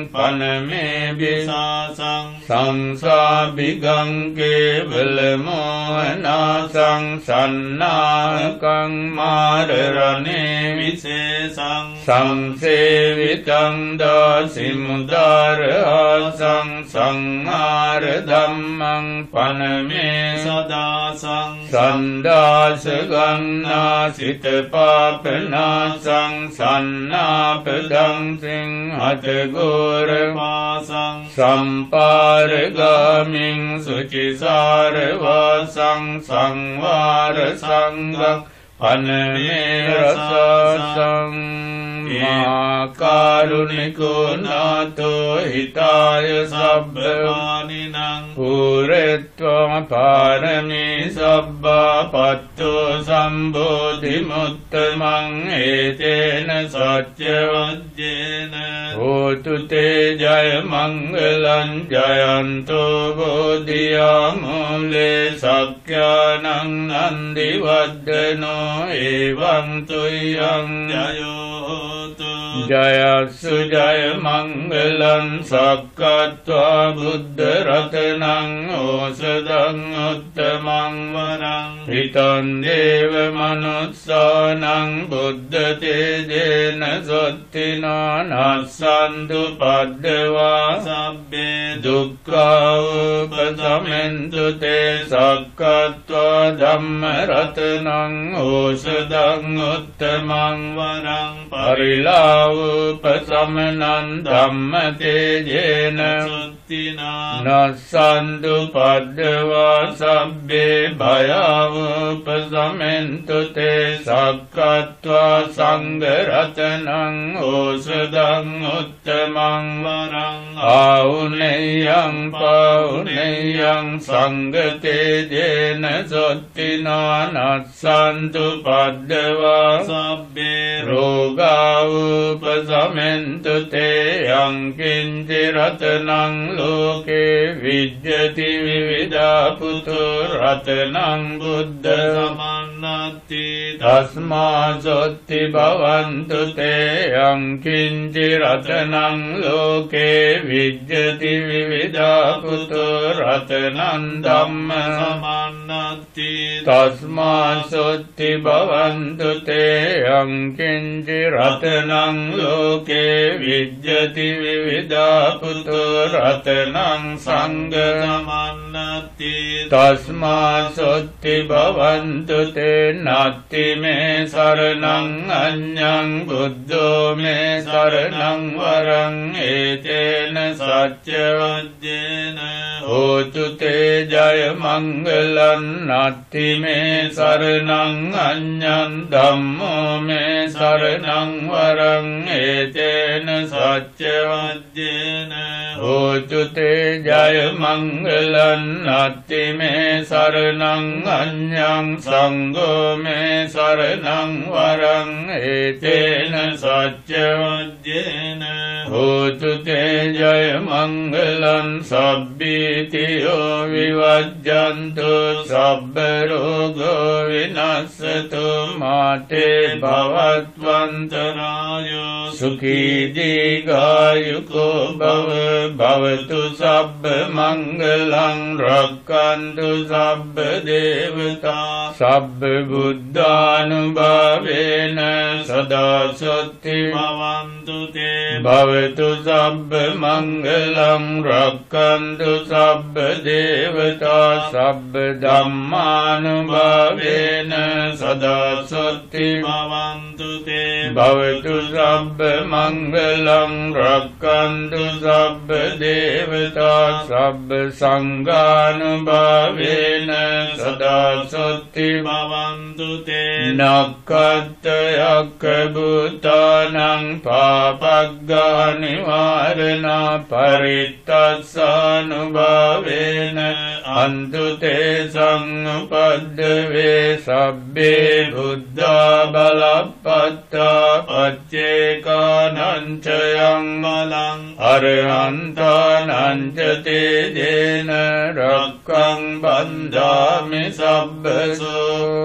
පනමේ බිසාසං සංසාභිගංගේ වලමෝහනාසං සන්නාකං මාරරනේ විශේෂං සංසේවිතං දාසිමුදාරහාසං සංහාර ධම්මං පනමේ සදාසං සන්දාස ගන්නා සිත පාපනාසං සන්නාපදං සිංහතගෝර පාසං සම්පාරගාමින් සුචිසාරවාසං සංවාර සංගක් පනමේ රසසං මාකාරුණිකෝ නාතෝ හිතාය සබ්බවා සබ්බපානිනං පුරෙත්වා පාරමී සබ්බා පත්තෝ සම්බෝධිමුත්තමං ඒතේන සච්චවං වජ්ජේන හෝතු තේ ජය මංගලං ජයන්තෝ බෝධියාමුලේ සක්්‍යානං නන්දිවද්දනෝ ඒවං තුයං ජයෝතු ජයස්සු ජය මංගලං සක්කත්වා බුද්ධ රතනං ඕසදං උත්තමං වරං හිතන් දේව මනුස්සානං බුද්ධ තේජේන සොත්තිනා නස්සන්තු පද්දවා සබ්බේ දුක්ඛාවපතමෙන්තු තේ සක්කත්වා ධම්ම රතනං ඕසදං උත්තමං වරං පරිලාව උපසමනන් ධම්මතේජේන සුත්තිනා නස්සන්තු පද්දවා සබ්බේ භයවුපසමෙන්තු තේ සක්කත්වා සංගරතනං ඕසදං උත්තමං වරං ආවුනෙයං පවුනෙයං සංගතේජේන සොත්තිනා නත්සන්තු පද්දවා සබ්බේ රෝගාවුපසමෙන්තු තේ යංකින්චි රතනං ලෝකේ විජ්ජති විවිධාපුතු රතනං බුද්ධ සමන්නත්ති තස්මාසොත්ති භවන්තු තේ යංකින්චි රතනං ලෝකේ විජ්ජති විවිධාපුතු රතනං ධම්ම සමන්නත්ති තස්මාසොත්ති භවන්තු තේ යංකින්චි රතනං ලෝකේ විජ්ජති විවිධාපුතු රතනං සංගම සමන්නත්ති තස්මාසොත්ති භවන්තු තේ නත්ති මේ සරණං අඤ්ඤං බුද්ධෝ මේ සරණං වරං ඒතේන සච්ච වජ්ජේන හෝතු තේ ජය මංගලං නත්ති මේ සරණං අඤ්ඤං ධම්මෝ මේ සරණං වරං ඒතේන සච්ච වජ්ජේන හෝතු තේ ජය මංගලං නත්ති මේ සරණං අඤ්ඤං සංඝෝ මේ සරණං වරං ඒතේන සච්ච වජ්ජේන හෝතු තේ ජය මංගලං සබ්බීතියෝ විවජ්ජන්තු සබ්බ රෝගෝ විනස්සතු මාතේ භවත්වන්තරායෝ සුඛී දීඝායුකෝ භව භවතු සබ්බ මංගලං රක්칸තු සබ්බ දේවතා। සබ්බ බුද්ධානුභාවේන සදා සොත්ති භවන්තු තේ। භවතු සබ්බ මංගලං රක්칸තු සබ්බ දේවතා। සබ්බ ධම්මානුභාවේන සබ්බ මංගලං රක්칸තු සබ්බ දේවතා සබ්බ සංඝානුභාවේන සදා සොත්ති භවන්තු තේ නක්කත්තයක්ක භූතානං පාපග්ගානිවාරණා පරිත්තස්සානුභාවේන අන්තුතේ සංඋපද්දවේ සබ්බේ බුද්ධා බලප්පත්තා පච්චේකානංචයං බලං අරහන්තානංචතේ දේන රක්කං බන්ධාමි සබ්බසෝ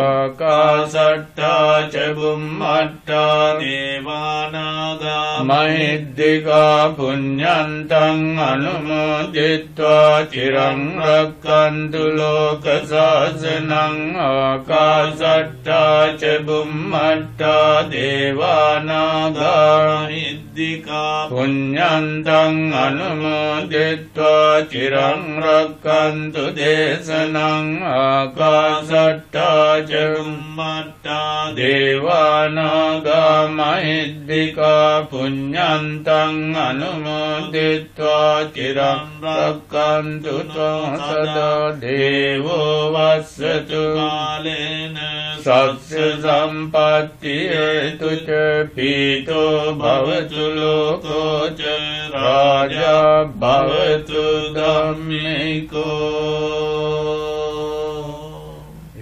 ආකාසට්ටා චබුම්මට්ටා දේවානාගා මහිද්දිකා පුඤ්ඤන්තං අනුමෝදිත්වා චිරං රක්칸තු ලෝක සාසනං ආකාසට්ටා ච බුම්මට්ටා දේවානාගා දානිද්දිකා පුඤ්ඤන්තං අනුමෝදිත්වා චිරං රක්칸තු දේශනං ආකාශට්ටා ච බුම්මට්ටා දේවානාගා මහිද්දිකා පුඤ්ඤන්තං අනුමෝදිත්වා චිරං රක්칸තු තෝ සදා දේවෝ වස්සතු කාලේන සස්ස සම්පත්තියේතු ච පීතෝ භවතු ලෝකෝ ච රාජා භවතු ධම්මිකෝ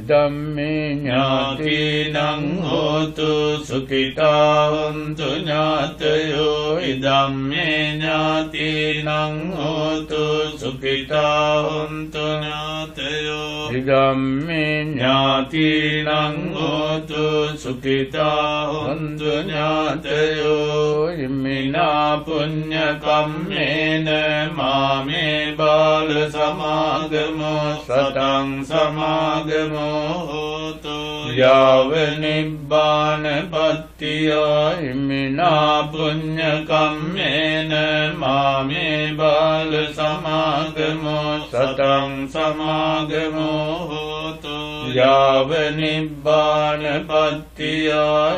ධම්මේ ඥාතිනං හෝතු සුඛිතාවන්තු ඥාතයෝ ඉදම්මේ ඥාතිනං හෝතු සුඛිතාවන්තු ඥාතයෝ ඉදම්මේ ඥාතිනං හෝතු සුඛිතාවන්තු ඥාතයෝ ඉමිනා පුඤ්ඤ කම්මේන මාමේ බාල සමාගමෝ සතං සමාගමෝ හෝතු යාව නිබ්බාන පත්තියා ඉමිනා පුඤ්ඤ කම්මේන මාමේ බාල සමාගමෝ සතං සමාගමෝ හෝතු යාව නිබ්බානපත්තියා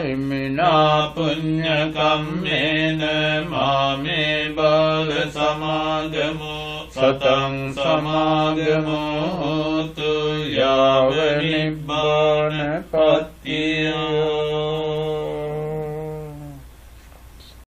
හිමිනා පුඤ්ඤ කම්මේන මාමේ බාල සමාගමෝ සතං සමාගමෝ හෝතු නිබ්බාන පත්තියෝ।